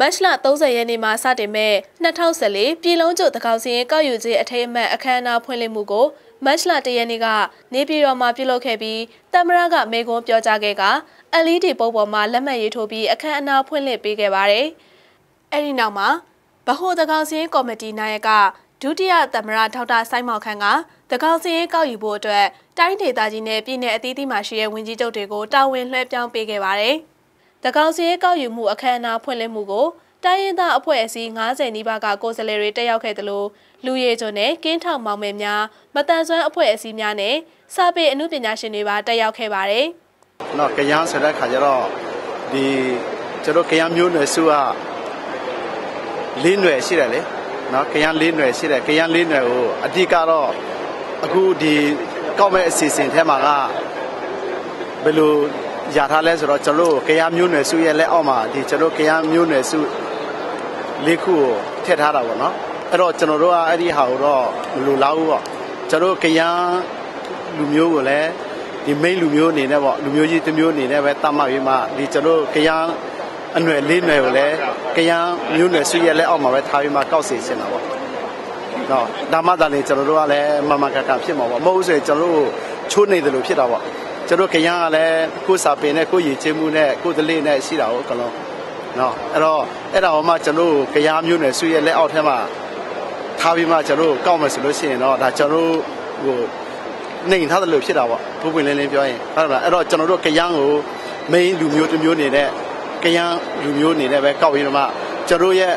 မတ်လ30ရက်နေ့မှာစတင်မဲ့2014ပြည်လုံးကျွတ်တကောက်စင်းကောက်ယူခြင်းအထိမ်းအမှတ်အခမ်းအနားဖွင့်လှစ်မှုကိုမတ်လ1ရက်နေ့ကနေပြည်တော်မှာပြုလုပ်ခဲ့ပြီးတမရကမေကွန်းပြောကြားခဲ့က LED ပုံပေါ်မှာလက်မှတ်ရေးထိုးပြီးအခမ်းအနားဖွင့်လှစ်ပေးခဲ့ပါတယ်။အဲဒီနောက်မှာဗဟိုတကောက်စင်းကော်မတီနာယကဒုတိယသမရဒေါက်တာစိုင်းမောင်ခန့်ကတကောက်စင်းကောက်ယူဖို့အတွက်တိုင်းဒေသကြီးနဲ့ပြည်내အသီးသီးမှာရှိတဲ့ဝင်ကြီးချုပ်တွေကိုတာဝန်လွှဲပြောင်းပေးခဲ့ပါတယ်။ တကောင်စီကောက်ယူမှုအခမ်းအနားဖွင့်လှစ်မှုကိုတိုင်းရင်းသားအဖွဲ့အစည်း90နီးပါးကကိုယ်စားလှယ်တွေတက်ရောက်ခဲ့သလိုလူရည်ကျွန်းနဲ့ကင်းထောင်မောင်မယ်များမတန်ဆွမ်းအဖွဲ့အစည်းများနဲ့စာပေအမှုပညာရှင်တွေပါတက်ရောက်ခဲ့ပါတယ်။နော်ကရန်ဆိုတဲ့ခါကျတော့ဒီကျတို့ကရန်မျိုးနွယ်စုကလေးနွယ်ရှိတယ်လေ။နော်ကရန်လေးနွယ်ရှိတယ်ကရန်လေးနွယ်ကိုအဓိကတော့အခုဒီကောက်မဲ့အစီအစဉ်ထဲမှာကဘယ်လို ရထားလဲဆိုတော့ကျွန်တော်တို့ကရမျိုးနွယ်စုရဲ့လက်အောက်မှာဒီကျွန်တော်ကရမျိုးနွယ်စုလေးခုကိုထည့်ထားတာပေါ့နော်အဲ့တော့ကျွန်တော်တို့ကအဲ့ဒီဟာကိုတော့မလိုလားဘူးပေါ့ကျွန်တော်ကရလူမျိုးကိုလည်းဒီ main လူမျိုးအနေနဲ့ပေါ့လူမျိုးကြီးတစ်မျိုးအနေနဲ့ပဲတတ်မှတ်ပြီးမှဒီကျွန်တော်ကရအနွယ်လေးနွယ်ကိုလည်းကရမျိုးနွယ်စုရဲ့လက်အောက်မှာပဲထားပြီးမှကောက်စီရှင်တာပေါ့တော့ဒါမှသာလေကျွန်တော်တို့ကလည်းမမကကဖြစ်မှာပေါ့မဟုတ်ဆိုရင်ကျွန်တော်တို့ချိုးနေတယ်လို့ဖြစ်တာပေါ့ ကျွန်တော်ကရန်ကလည်းကိုယ်စာပင်နဲ့ကိုယ်ရည်ချင်းမှုနဲ့ကိုယ်တလေးနဲ့ရှိတာဟုတ်ကလုံးနော်အဲ့တော့အဲ့ဒါမှကျွန်တော်ကရမျိုးနဲ့ဆွေရဲ့လက်အောက်ထဲမှာထားပြီးမှကျွန်တော်ကောက်မယ်ဆိုလို့ရှိရင်တော့ဒါကျွန်တော်ဟိုနေထားတယ်လို့ဖြစ်တာပေါ့ဘုပွင့်လင်းလင်းပြောရင်ဟုတ်လားအဲ့တော့ကျွန်တော်တို့ကရန်ကို main လူမျိုးတစ်မျိုးနေတဲ့ကရန်လူမျိုးအနေနဲ့ပဲကောက်ပြီးတော့မှကျွန်တော်ရဲ့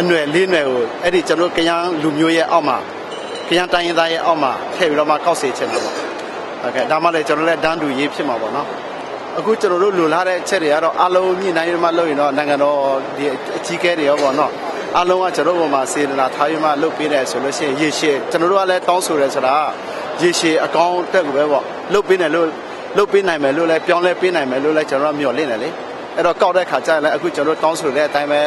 အနွယ်လေးနွယ်ကိုအဲ့ဒီကျွန်တော်ကရန်လူမျိုးရဲ့အောက်မှာကရန်တိုင်းရင်းသားရဲ့အောက်မှာထည့်ပြီးတော့မှကောက်စေချင်တာပေါ့ ဟုတ်ကဲ့ဒါမှလည်းကျွန်တော်လည်းတန်းတူရေးဖြစ်မှာပေါ့နော်အခုကျွန်တော်တို့လိုလားတဲ့အချက်တွေကတော့အလုံးညှိနှိုင်းရမှလုပ်ရင်တော့နိုင်ငံတော်ဒီအကြီးကဲတွေရောပေါ့နော်အလုံးကကျွန်တော်တို့မှာစေတနာထားရမှလုပ်ပေးတယ်ဆိုလို့ရှိရင်ရေရှည်ကျွန်တော်တို့ကလည်းတောင်းဆိုတယ်ဆိုတာရေရှည်အကောင့်တက်ကိုပဲပေါ့လုပ်ပေးတယ်လို့လုပ်ပေးနိုင်မယ်လို့လည်းပြောင်းလဲပေးနိုင်မယ်လို့လည်းကျွန်တော်တို့မျှော်လင့်တယ်လေအဲ့တော့ကောက်တဲ့ခါကျရင်လည်းအခုကျွန်တော်တို့တောင်းဆိုတဲ့အတိုင်းပဲ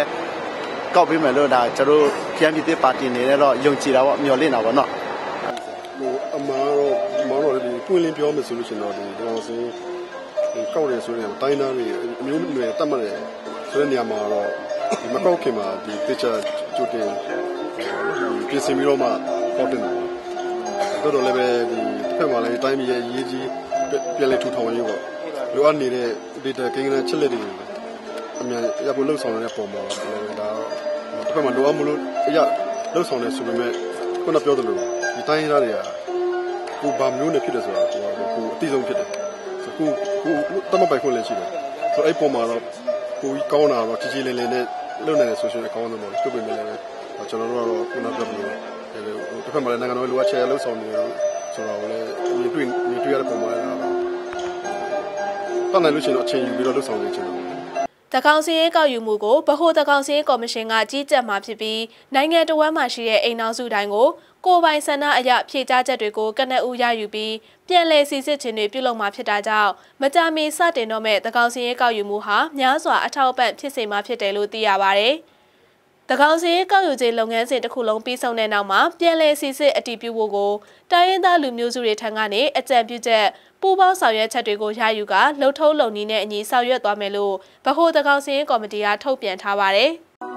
ကောက်ပေးမယ်လို့ဒါကျွန်တော်တို့ KMP ပါတီနေနဲ့တော့ယုံကြည်တာပေါ့မျှော်လင့်တာပေါ့နော် ဟိုအမှန်တော့မောင်တော့ဒီပွင့်လင်းပြောမယ်ဆိုလို့ရှိရင်တော့ဒီဒေါ်စင်းကောက်တယ်ဆိုရင်တိုင်းသားတွေအမျိုးမျိုးတတ်မှတ်တယ်ဆိုတဲ့နေရာမှာတော့ဒီမကောက်ခင်မှာဒီ picture ကြိုတင်ပြင်ဆင်ပြီးတော့မှပေါက်တင်တယ်တော်တော်လည်းပဲဒီတစ်ဖက်မှာလည်းတိုင်းပြည်ရဲ့ရေးကြီးပြန်လဲထူထောင်ရေးပေါ့လိုအပ်နေတဲ့ data ကိန်းဂဏချက်လက်တွေအများရဖို့လှုပ်ဆောင်နေတဲ့ပုံပေါ်တော့ဒါတစ်ဖက်မှာလိုအပ်မလို့အရလှုပ်ဆောင်နေဆိုပေမဲ့ခုနပြောသလို ဒီတိုင်းသားတွေကကိုဘာမျိုးနဲ့ဖြစ်တယ်ဆိုတာကိုကိုအတိဆုံးဖြစ်တယ်ဆိုကိုကိုတမပိုင်ခွင့်လည်းရှိတယ်ဆိုအဲ့ပုံမှာတော့ကိုကြီးကောင်းတာတော့ကြီးကြီးလေးလေးနဲ့လုပ်နိုင်တယ်ဆိုရှင်အကောင်းဆုံးပေါ့သူ့ပြင်လည်းကျွန်တော်တို့ကတော့ခုနပြောပြီးတစ်ဖက်မှာလည်းနိုင်ငံတော်လိုအပ်ချက်လှုပ်ဆောင်နေတယ်ဆိုတော့လည်းဒီတွေ့ဒီတွေ့ရတဲ့ပုံမှာလည်းတော့တန်နိုင်လို့ရှိရင်အချိန်ယူပြီးတော့လှုပ်ဆောင်နေချင်တယ် တကောင်စီရေးကောက်ယူမှုကိုဗဟိုတကောင်စီရေးကော်မရှင်ကကြီးကြပ်မှာဖြစ်ပြီးနိုင်ငံတော်ဝန်မှရှိတဲ့အိမ်နောက်စုတိုင်းကိုကိုပိုင်ဆန္ဒအရဖြည့်ကြားချက်တွေကိုကနအူရယူပြီးပြန်လည်စီစစ်ခြင်းတွေပြုလုပ်မှာဖြစ်တာကြောင့်မကြာမီစတင်တော့မဲ့တကောင်စီရေးကောက်ယူမှုဟာများစွာအထောက်အပံ့ဖြစ်စေမှာဖြစ်တယ်လို့သိရပါဗျ။ တကောင်စီကောက်ယူခြင်းလုပ်ငန်းစဉ်တစ်ခုလုံးပြီးဆုံးတဲ့နောက်မှာပြန်လည်စီစစ်အတည်ပြုဖို့ကိုတိုင်းရင်းသားလူမျိုးစုတွေထံကနေအကြံပြုချက်ပူးပေါင်းဆောင်ရွက်ချက်တွေကိုရယူကလှုပ်ထုံးလုံနည်းနဲ့အညီဆောင်ရွက်သွားမယ်လို့ဗဟိုတကောင်စီကော်မတီကထုတ်ပြန်ထားပါတယ်။